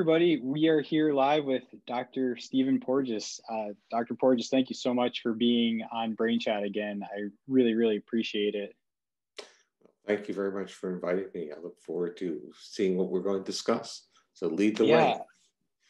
everybody. We are here live with Dr. Stephen Porges. Uh, Dr. Porges, thank you so much for being on Brain Chat again. I really, really appreciate it. Thank you very much for inviting me. I look forward to seeing what we're going to discuss. So lead the yeah. way.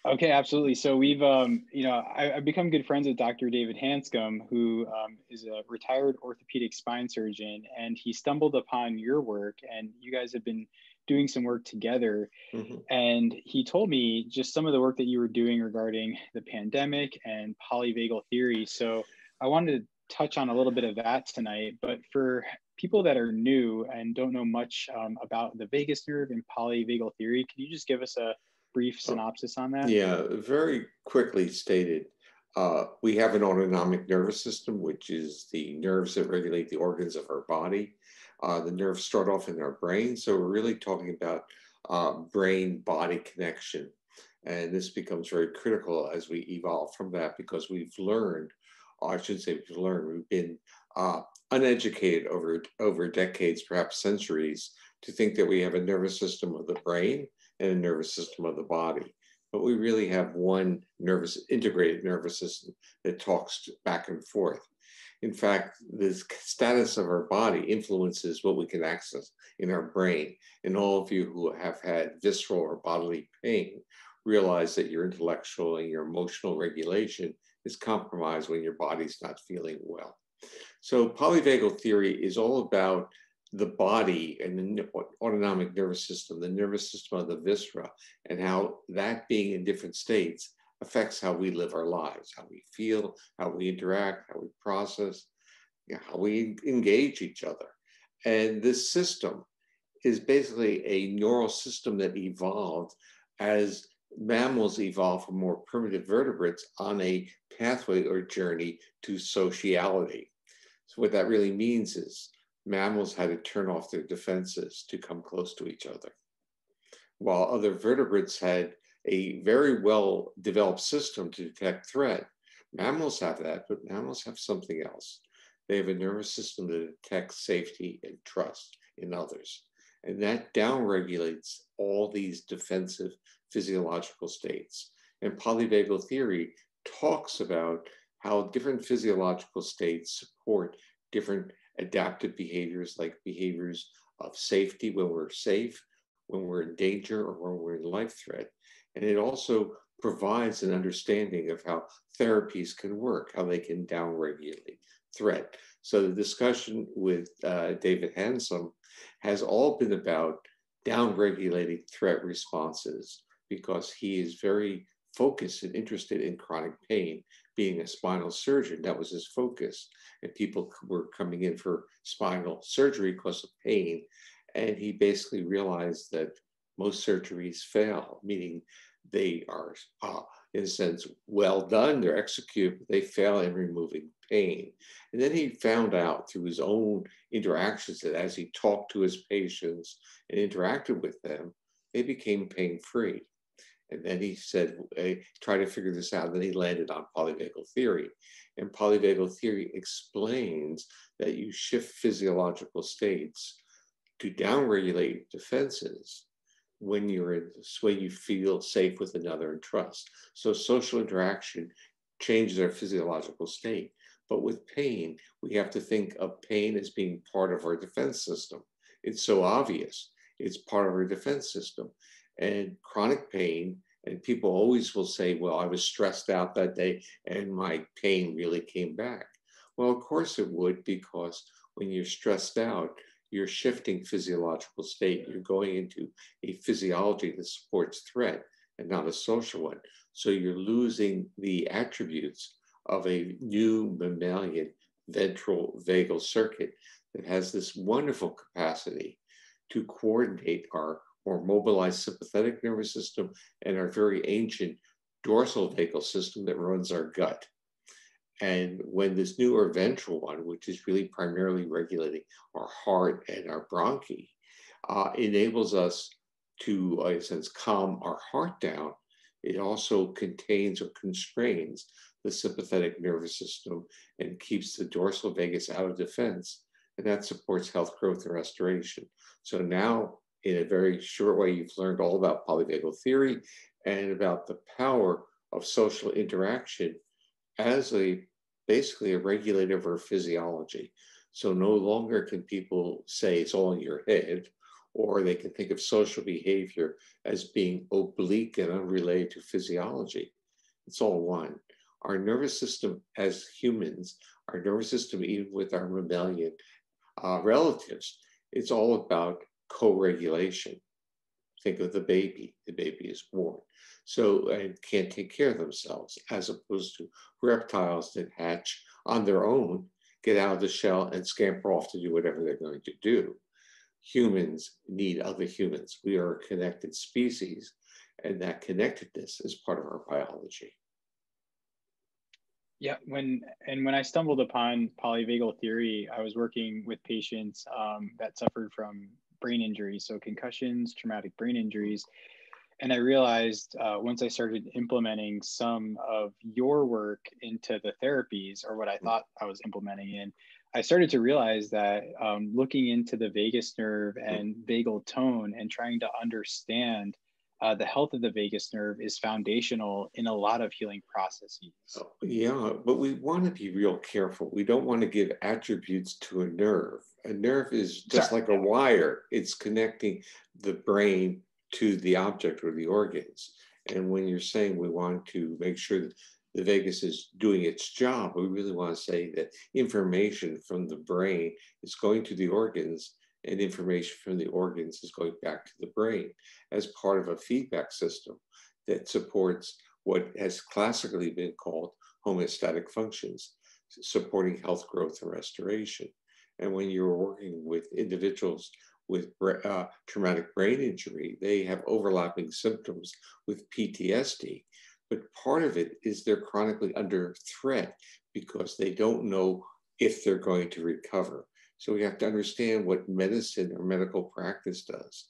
Okay, absolutely. So we've, um, you know, I, have become good friends with Dr. David Hanscom, who um, is a retired orthopedic spine surgeon, and he stumbled upon your work, and you guys have been doing some work together. Mm-hmm. And he told me just some of the work that you were doing regarding the pandemic and polyvagal theory. So I wanted to touch on a little bit of that tonight. But for people that are new and don't know much um, about the vagus nerve and polyvagal theory, can you just give us a brief oh, synopsis on that? Yeah, very quickly stated. Uh, we have an autonomic nervous system, which is the nerves that regulate the organs of our body. Uh, the nerves start off in our brain, so we're really talking about uh, brain-body connection. And this becomes very critical as we evolve from that because we've learned, I should say we've learned, we've been uh, uneducated over, over decades, perhaps centuries, to think that we have a nervous system of the brain and a nervous system of the body. But we really have one nervous, integrated nervous system that talks back and forth. In fact, the status of our body influences what we can access in our brain. And all of you who have had visceral or bodily pain realize that your intellectual and your emotional regulation is compromised when your body's not feeling well. So polyvagal theory is all about the body and the autonomic nervous system, the nervous system of the viscera, and how that being in different states affects how we live our lives, how we feel, how we interact, how we process, you know, how we engage each other. And this system is basically a neural system that evolved as mammals evolved from more primitive vertebrates on a pathway or journey to sociality. So what that really means is mammals had to turn off their defenses to come close to each other, while other vertebrates had a very well developed system to detect threat. Mammals have that, but mammals have something else. They have a nervous system that detects safety and trust in others. And that downregulates all these defensive physiological states. And polyvagal theory talks about how different physiological states support different adaptive behaviors like behaviors of safety when we're safe, when we're in danger, or when we're in life threat. And it also provides an understanding of how therapies can work, how they can downregulate threat. So the discussion with uh, David Hanscom has all been about downregulating threat responses because he is very focused and interested in chronic pain. Being a spinal surgeon, that was his focus. And people were coming in for spinal surgery because of pain. And he basically realized that most surgeries fail, meaning they are, uh, in a sense, well done, they're executed, but they fail in removing pain. And then he found out through his own interactions that as he talked to his patients and interacted with them, they became pain free. And then he said, hey, try to figure this out. And then he landed on polyvagal theory. And polyvagal theory explains that you shift physiological states to downregulate defenses when you're in this way you feel safe with another and trust. So social interaction changes our physiological state. But with pain, we have to think of pain as being part of our defense system. It's so obvious. It's part of our defense system. And chronic pain, and people always will say, well, I was stressed out that day and my pain really came back. Well, of course it would, because when you're stressed out, you're shifting physiological state. You're going into a physiology that supports threat and not a social one. So you're losing the attributes of a new mammalian ventral vagal circuit that has this wonderful capacity to coordinate our more mobilized sympathetic nervous system and our very ancient dorsal vagal system that runs our gut. And when this newer ventral one, which is really primarily regulating our heart and our bronchi, uh, enables us to, in a sense, calm our heart down, it also contains or constrains the sympathetic nervous system and keeps the dorsal vagus out of defense. And that supports health growth and restoration. So now in a very short way, you've learned all about polyvagal theory and about the power of social interaction as a basically a regulator of our physiology. So no longer can people say it's all in your head, or they can think of social behavior as being oblique and unrelated to physiology. It's all one. Our nervous system as humans, our nervous system, even with our mammalian uh, relatives, it's all about co-regulation. Think of the baby. The baby is born. So and can't take care of themselves, as opposed to reptiles that hatch on their own, get out of the shell and scamper off to do whatever they're going to do. Humans need other humans. We are a connected species, and that connectedness is part of our biology. Yeah, when and when I stumbled upon polyvagal theory, I was working with patients um, that suffered from brain injuries, so concussions, traumatic brain injuries. And I realized uh, once I started implementing some of your work into the therapies, or what I thought I was implementing in, I started to realize that um, looking into the vagus nerve and vagal tone and trying to understand uh, the health of the vagus nerve is foundational in a lot of healing processes. Oh, yeah, but we want to be real careful. We don't want to give attributes to a nerve. A nerve is just Sorry. like a wire, it's connecting the brain to the object or the organs. And when you're saying we want to make sure that the vagus is doing its job, we really want to say that information from the brain is going to the organs and information from the organs is going back to the brain as part of a feedback system that supports what has classically been called homeostatic functions, supporting health, growth, and restoration. And when you're working with individuals with uh, traumatic brain injury, they have overlapping symptoms with PTSD. But part of it is they're chronically under threat because they don't know if they're going to recover. So we have to understand what medicine or medical practice does.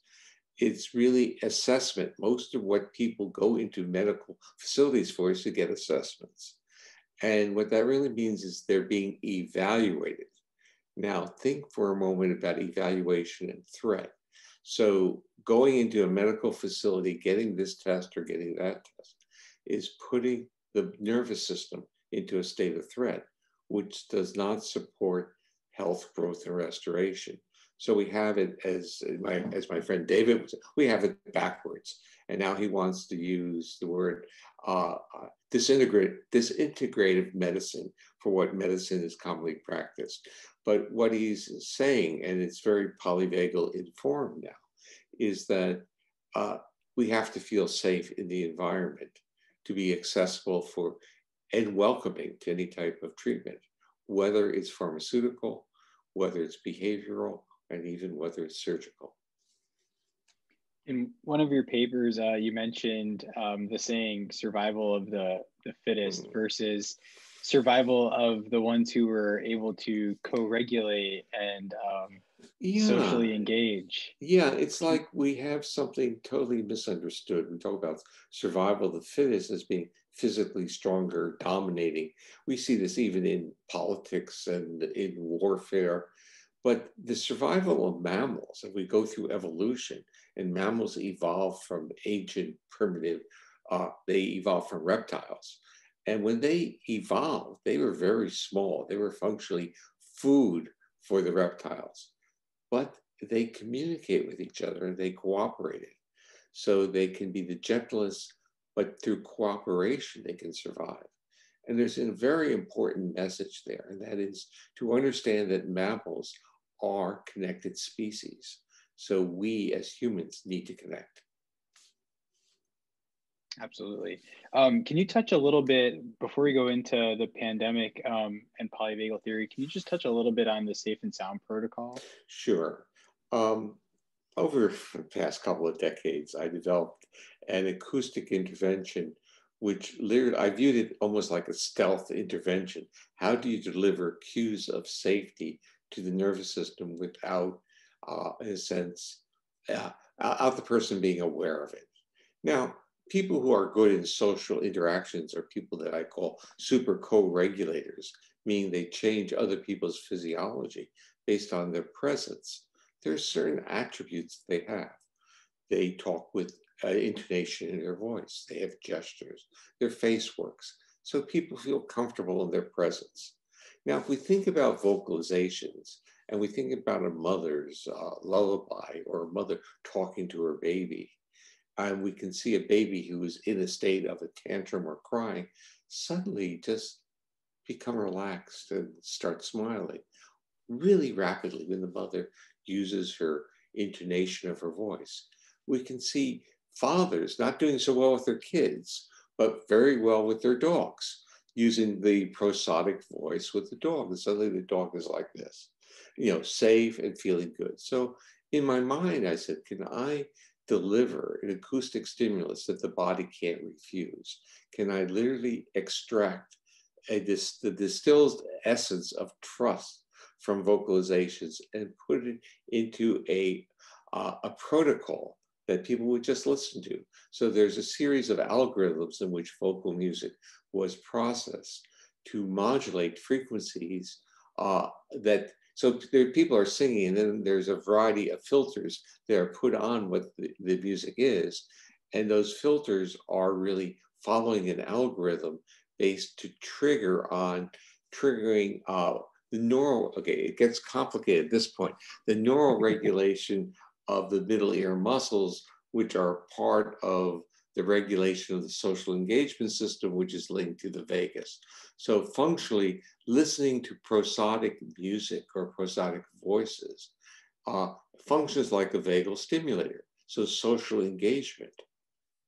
It's really assessment. Most of what people go into medical facilities for is to get assessments. And what that really means is they're being evaluated. Now, think for a moment about evaluation and threat. So, going into a medical facility, getting this test or getting that test is putting the nervous system into a state of threat, which does not support health, growth, and restoration. So we have it as my as my friend David was. We have it backwards, and now he wants to use the word uh, disintegrate disintegrative medicine for what medicine is commonly practiced. But what he's saying, and it's very polyvagal informed now, is that uh, we have to feel safe in the environment to be accessible for and welcoming to any type of treatment, whether it's pharmaceutical, whether it's behavioral, and even whether it's surgical. In one of your papers, uh, you mentioned um, the saying "survival of the the fittest" mm-hmm. versus survival of the ones who were able to co-regulate and um, yeah. socially engage. Yeah, it's like we have something totally misunderstood. We talk about survival of the fittest as being physically stronger, dominating. We see this even in politics and in warfare. But the survival of mammals, if we go through evolution, and mammals evolve from ancient primitive, uh, they evolved from reptiles. And when they evolved, they were very small. They were functionally food for the reptiles, but they communicate with each other and they cooperated. So they can be the gentlest, but through cooperation, they can survive. And there's a very important message there, and that is to understand that mammals are connected species. So we as humans need to connect. Absolutely. Um, can you touch a little bit before we go into the pandemic um, and polyvagal theory? Can you just touch a little bit on the safe and sound protocol? Sure. Um, over the past couple of decades, I developed an acoustic intervention, which I viewed it almost like a stealth intervention. How do you deliver cues of safety to the nervous system without, uh, in a sense, uh, out the person being aware of it? Now, people who are good in social interactions are people that I call super co-regulators, meaning they change other people's physiology based on their presence. There are certain attributes they have. They talk with uh, intonation in their voice. They have gestures. Their face works. So people feel comfortable in their presence. Now, if we think about vocalizations and we think about a mother's uh, lullaby or a mother talking to her baby, and we can see a baby who is in a state of a tantrum or crying, suddenly just become relaxed and start smiling really rapidly when the mother uses her intonation of her voice. We can see fathers not doing so well with their kids, but very well with their dogs, using the prosodic voice with the dog. And suddenly the dog is like this, you know, safe and feeling good. So in my mind, I said, can I deliver an acoustic stimulus that the body can't refuse? Can I literally extract a, this, the distilled essence of trust from vocalizations and put it into a, uh, a protocol that people would just listen to. So there's a series of algorithms in which vocal music was processed to modulate frequencies uh, that so there, people are singing and then there's a variety of filters that are put on what the, the music is. And those filters are really following an algorithm based to trigger on triggering uh, the neural okay it gets complicated at this point. The neural regulation of the middle ear muscles, which are part of the regulation of the social engagement system, which is linked to the vagus. So functionally, listening to prosodic music or prosodic voices uh, functions like a vagal stimulator. So social engagement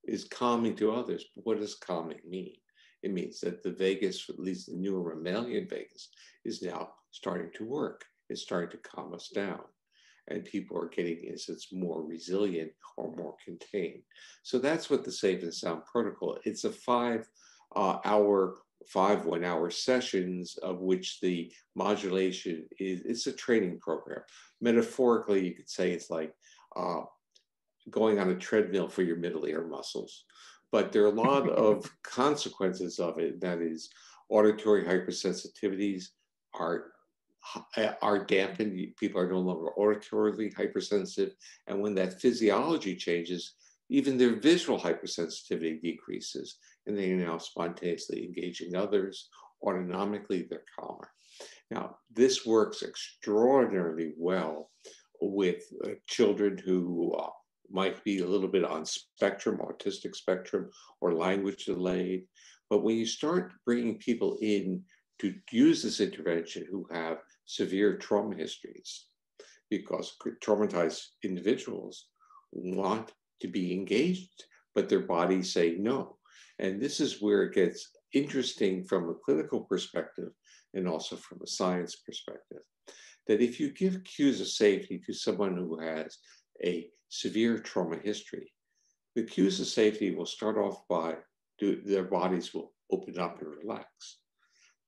is calming to others. But what does calming mean? It means that the vagus, at least the newer mammalian vagus, is now starting to work. It's starting to calm us down and people are getting is it's more resilient or more contained. So that's what the Safe and Sound protocol. It's a five uh, hour, five one hour sessions of which the modulation is it's a training program. Metaphorically, you could say it's like uh, going on a treadmill for your middle ear muscles. But there are a lot of consequences of it. That is auditory hypersensitivities, are are dampened. People are no longer auditorily hypersensitive. And when that physiology changes, even their visual hypersensitivity decreases, and they are now spontaneously engaging others. Autonomically, they're calmer. Now, this works extraordinarily well with uh, children who uh, might be a little bit on spectrum, autistic spectrum, or language delayed. But when you start bringing people in to use this intervention who have severe trauma histories because traumatized individuals want to be engaged, but their bodies say no. And this is where it gets interesting from a clinical perspective and also from a science perspective. That if you give cues of safety to someone who has a severe trauma history, the cues of safety will start off by do, their bodies will open up and relax.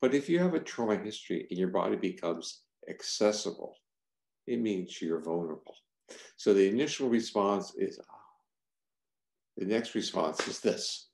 But if you have a trauma history and your body becomes accessible, it means you're vulnerable. So the initial response is, oh. the next response is this.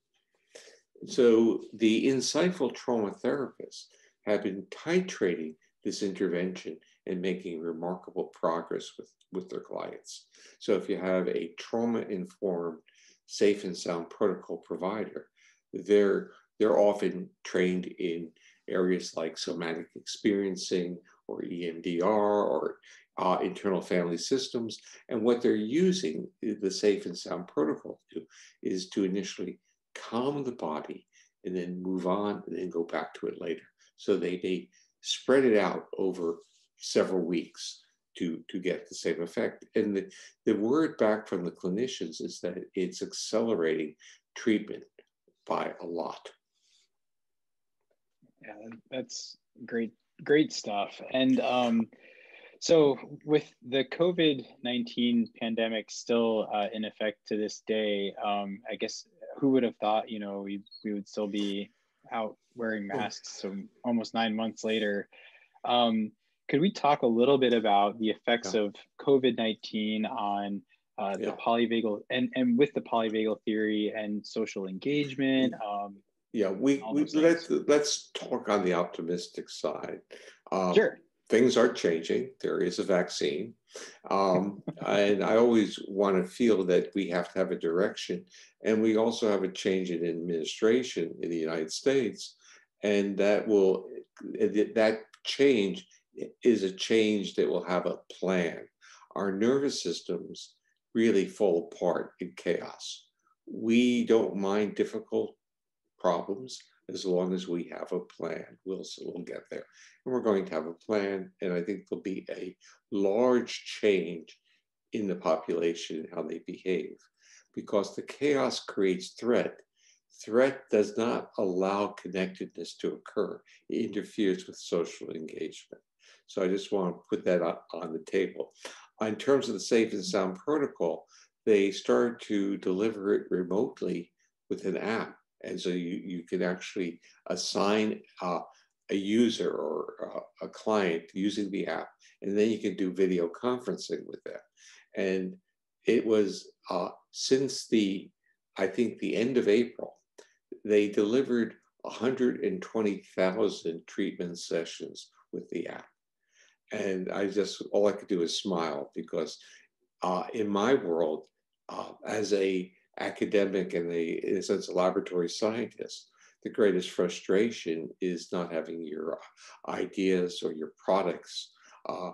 So the insightful trauma therapists have been titrating this intervention and making remarkable progress with, with their clients. So if you have a trauma-informed, safe and sound protocol provider, they're, they're often trained in areas like somatic experiencing or EMDR or uh, internal family systems. And what they're using the safe and sound protocol to is to initially calm the body and then move on and then go back to it later. So they, they spread it out over several weeks to, to get the same effect. And the, the word back from the clinicians is that it's accelerating treatment by a lot. Yeah, that's great, great stuff. And um, so, with the COVID 19 pandemic still uh, in effect to this day, um, I guess who would have thought, you know, we, we would still be out wearing masks so almost nine months later. Um, could we talk a little bit about the effects yeah. of COVID 19 on uh, the yeah. polyvagal and, and with the polyvagal theory and social engagement? Um, yeah, we, we let's let's talk on the optimistic side. Um, sure. things are changing. There is a vaccine. Um, and I always want to feel that we have to have a direction. And we also have a change in administration in the United States. And that will, that change is a change that will have a plan. Our nervous systems really fall apart in chaos. We don't mind difficult problems as long as we have a plan. We'll, we'll get there. And we're going to have a plan. And I think there'll be a large change in the population and how they behave because the chaos creates threat. Threat does not allow connectedness to occur. It interferes with social engagement. So I just want to put that on, the table. In terms of the safe and sound protocol, they started to deliver it remotely with an app and so you, you can actually assign uh, a user or uh, a client using the app, and then you can do video conferencing with them. And it was uh, since the, I think the end of April, they delivered 120,000 treatment sessions with the app. And I just, all I could do is smile because uh, in my world, uh, as a academic and the, in a sense, a laboratory scientist, the greatest frustration is not having your ideas or your products uh,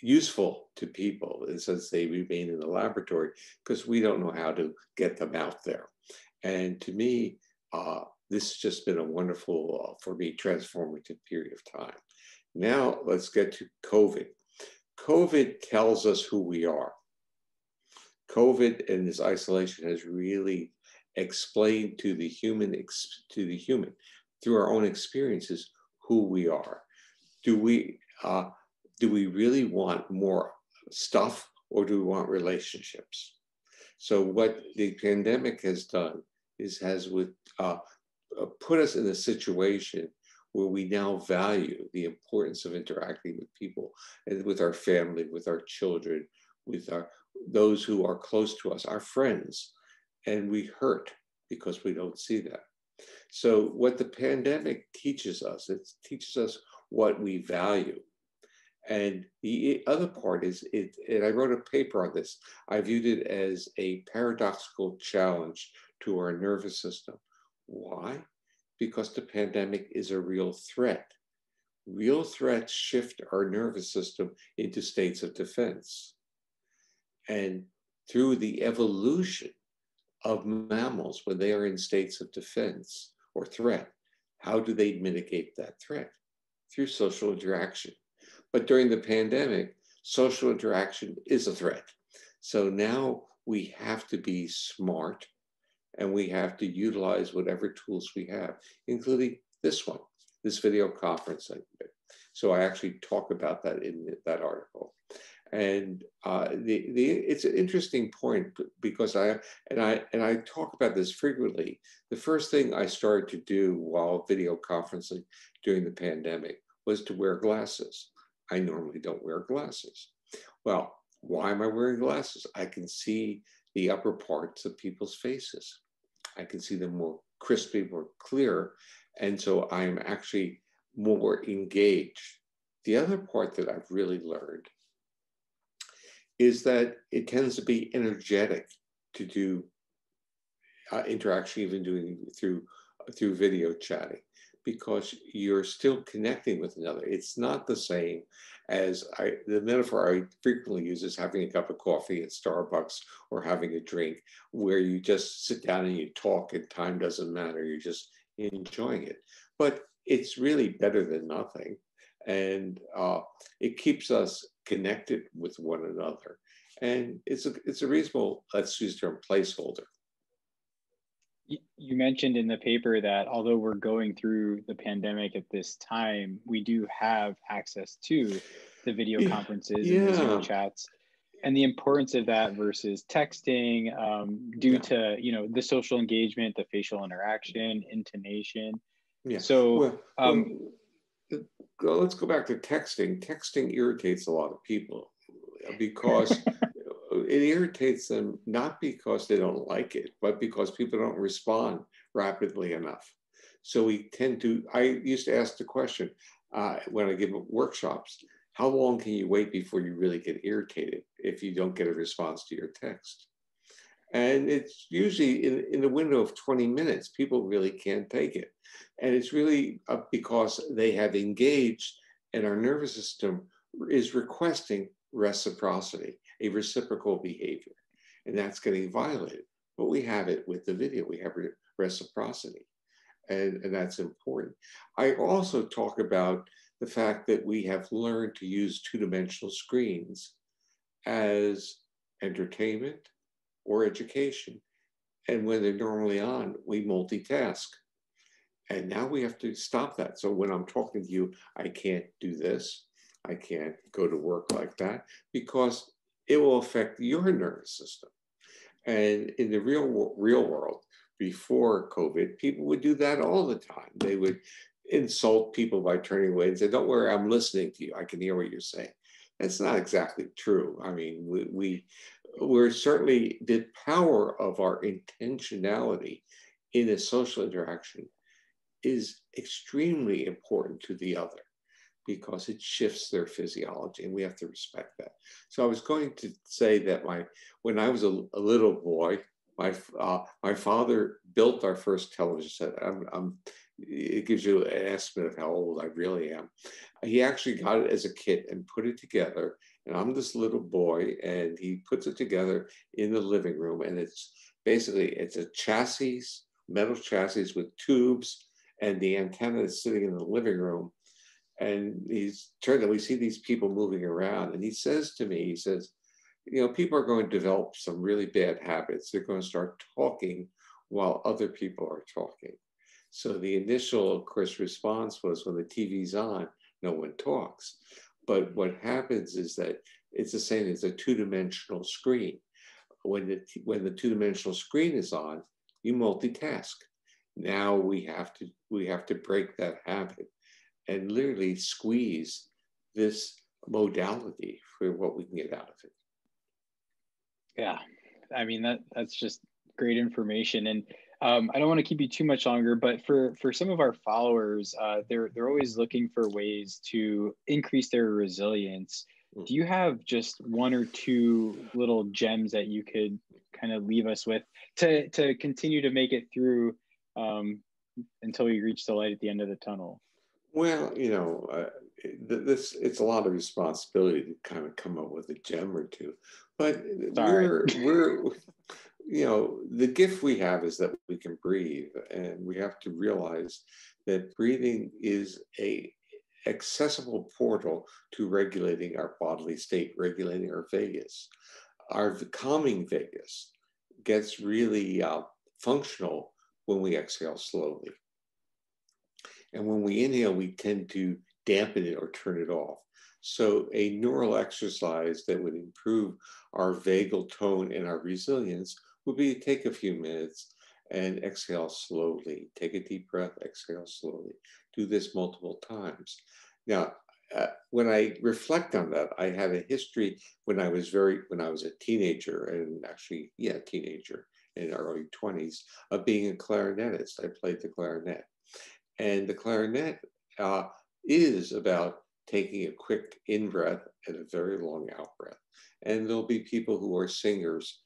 useful to people since they remain in the laboratory because we don't know how to get them out there. And to me, uh, this has just been a wonderful, uh, for me, transformative period of time. Now let's get to COVID. COVID tells us who we are. COVID and this isolation has really explained to the human to the human through our own experiences who we are. Do we uh, do we really want more stuff or do we want relationships? So what the pandemic has done is has with uh, uh put us in a situation where we now value the importance of interacting with people and with our family, with our children, with our those who are close to us, our friends, and we hurt because we don't see that. So, what the pandemic teaches us, it teaches us what we value. And the other part is, it, and I wrote a paper on this, I viewed it as a paradoxical challenge to our nervous system. Why? Because the pandemic is a real threat. Real threats shift our nervous system into states of defense. And through the evolution of mammals when they are in states of defense or threat, how do they mitigate that threat? Through social interaction. But during the pandemic, social interaction is a threat. So now we have to be smart and we have to utilize whatever tools we have, including this one, this video conferencing. So I actually talk about that in that article. And uh, the, the, it's an interesting point because I and I and I talk about this frequently. The first thing I started to do while video conferencing during the pandemic was to wear glasses. I normally don't wear glasses. Well, why am I wearing glasses? I can see the upper parts of people's faces. I can see them more crisply, more clear, and so I'm actually more engaged. The other part that I've really learned is that it tends to be energetic to do uh, interaction, even doing through through video chatting, because you're still connecting with another. It's not the same as I, the metaphor I frequently use is having a cup of coffee at Starbucks or having a drink, where you just sit down and you talk, and time doesn't matter. You're just enjoying it. But it's really better than nothing, and uh, it keeps us connected with one another. And it's a, it's a reasonable, let's use the term placeholder. You mentioned in the paper that although we're going through the pandemic at this time, we do have access to the video conferences yeah. and the Zoom chats and the importance of that versus texting um, due yeah. to you know the social engagement the facial interaction intonation yeah so well, um, well, let's go back to texting texting irritates a lot of people because it irritates them not because they don't like it, but because people don't respond rapidly enough. So we tend to, I used to ask the question uh, when I give workshops, how long can you wait before you really get irritated if you don't get a response to your text? And it's usually in, in the window of 20 minutes, people really can't take it. And it's really because they have engaged and our nervous system is requesting reciprocity, a reciprocal behavior. And that's getting violated. But we have it with the video, we have reciprocity. And, and that's important. I also talk about the fact that we have learned to use two dimensional screens as entertainment or education. And when they're normally on, we multitask. And now we have to stop that. So when I'm talking to you, I can't do this. I can't go to work like that because it will affect your nervous system. And in the real real world, before COVID, people would do that all the time. They would insult people by turning away and say, "Don't worry, I'm listening to you. I can hear what you're saying." That's not exactly true. I mean, we, we we're certainly the power of our intentionality in a social interaction is extremely important to the other because it shifts their physiology and we have to respect that. So I was going to say that my when I was a, a little boy, my uh, my father built our first television set. I'm, I'm, it gives you an estimate of how old I really am. He actually got it as a kit and put it together. And I'm this little boy, and he puts it together in the living room. And it's basically it's a chassis, metal chassis with tubes, and the antenna is sitting in the living room. And he's turned and we see these people moving around. And he says to me, he says, you know, people are going to develop some really bad habits. They're going to start talking while other people are talking. So the initial, of course, response was when the TV's on, no one talks. But what happens is that it's the same as a two-dimensional screen. When the, when the two-dimensional screen is on, you multitask. Now we have to we have to break that habit and literally squeeze this modality for what we can get out of it. Yeah, I mean that that's just great information, and um, I don't want to keep you too much longer, but for for some of our followers, uh, they're they're always looking for ways to increase their resilience. Mm. Do you have just one or two little gems that you could kind of leave us with to to continue to make it through um, until we reach the light at the end of the tunnel? Well, you know, uh, this it's a lot of responsibility to kind of come up with a gem or two, but Sorry. we're we're you know, the gift we have is that we can breathe, and we have to realize that breathing is a accessible portal to regulating our bodily state, regulating our vagus. Our calming vagus gets really uh, functional when we exhale slowly. And when we inhale, we tend to dampen it or turn it off. So, a neural exercise that would improve our vagal tone and our resilience would be take a few minutes and exhale slowly. Take a deep breath, exhale slowly. Do this multiple times. Now, uh, when I reflect on that, I have a history when I was very, when I was a teenager and actually, yeah, teenager in early 20s of being a clarinetist. I played the clarinet. And the clarinet uh, is about taking a quick in breath and a very long out breath. And there'll be people who are singers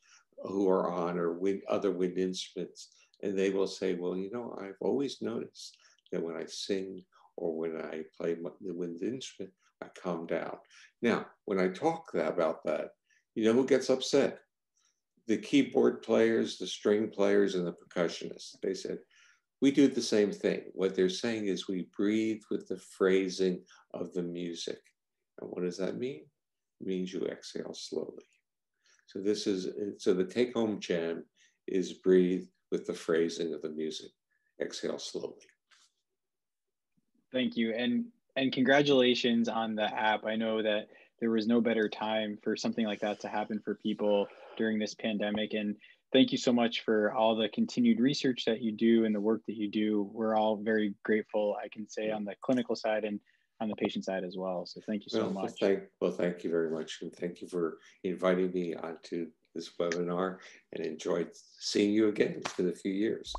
who are on or wind, other wind instruments, and they will say, well, you know, I've always noticed that when I sing or when I play the wind instrument, I calm down. Now, when I talk about that, you know who gets upset? The keyboard players, the string players, and the percussionists. They said, we do the same thing. What they're saying is we breathe with the phrasing of the music. And what does that mean? It means you exhale slowly. So this is, so the take home gem is breathe with the phrasing of the music. Exhale slowly. Thank you. And, and congratulations on the app. I know that there was no better time for something like that to happen for people during this pandemic. And thank you so much for all the continued research that you do and the work that you do. We're all very grateful, I can say, on the clinical side and on the patient side as well. So thank you so well, much. Well thank, well, thank you very much. And thank you for inviting me onto this webinar and enjoyed seeing you again. It's been a few years.